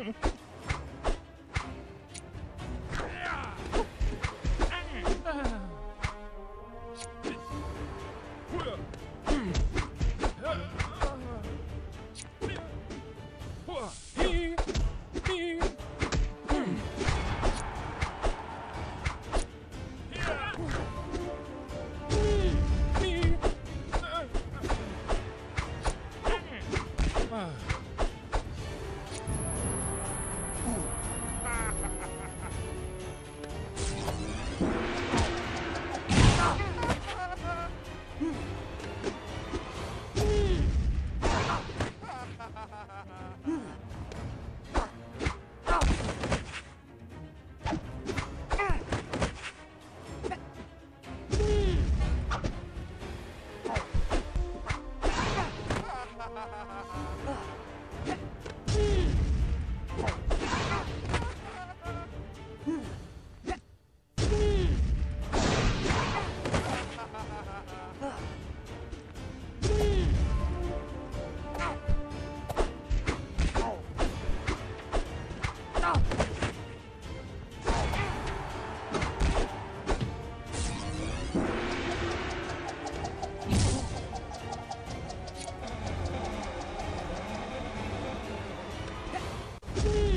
Mm-mm. Yay.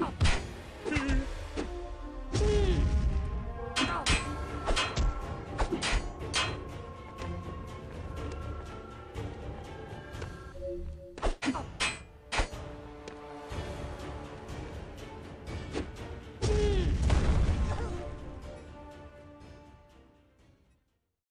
Oh.